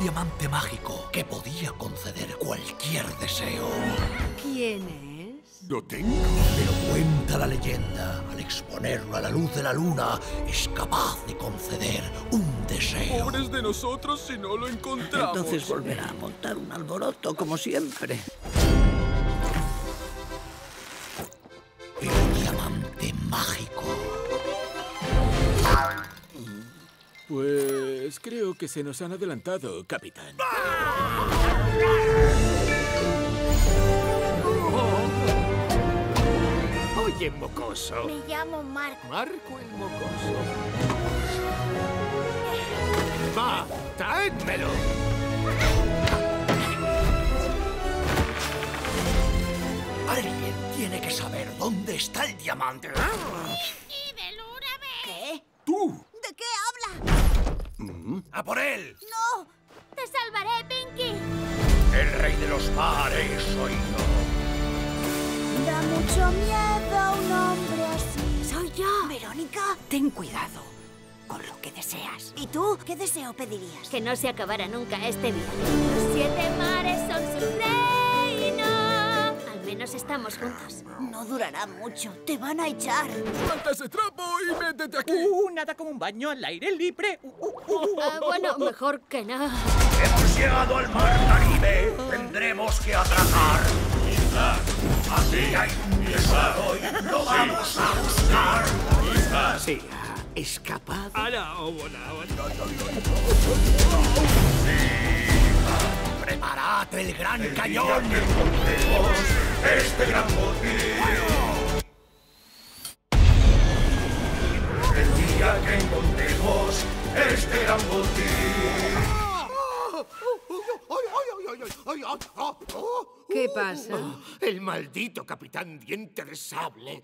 diamante mágico que podía conceder cualquier deseo. ¿Quién es? Lo tengo. Pero cuenta la leyenda, al exponerlo a la luz de la luna, es capaz de conceder un deseo. Pobres de nosotros si no lo encontramos. Entonces volverá a montar un alboroto como siempre. Pues creo que se nos han adelantado, capitán. Oye, mocoso. Me llamo Marco. Marco el mocoso. ¡Va! ¡Traédmelo! Alguien tiene que saber dónde está el diamante. ¿Qué? ¡Tú! ¿De qué ¡A por él! ¡No! ¡Te salvaré, Pinky! El rey de los mares soy yo. Da mucho miedo un hombre así. Soy yo. Verónica, Ten cuidado con lo que deseas. ¿y tú qué deseo pedirías? Que no se acabara nunca este viaje. Los siete mares son su reino. Estamos juntos. No durará mucho. Te van a echar. ¡Suelta ese trapo y métete aquí! Uh, nada como un baño al aire libre. Uh, uh, uh. Ah, bueno, mejor que no. Hemos llegado al mar Caribe. Tendremos que atracar. Aquí hay un y lo vamos a buscar. Se ha escapado. Preparad el gran cañón. Este gran botín. El día que encontremos este gran botín. ¿Qué pasa? El maldito capitán diente de sable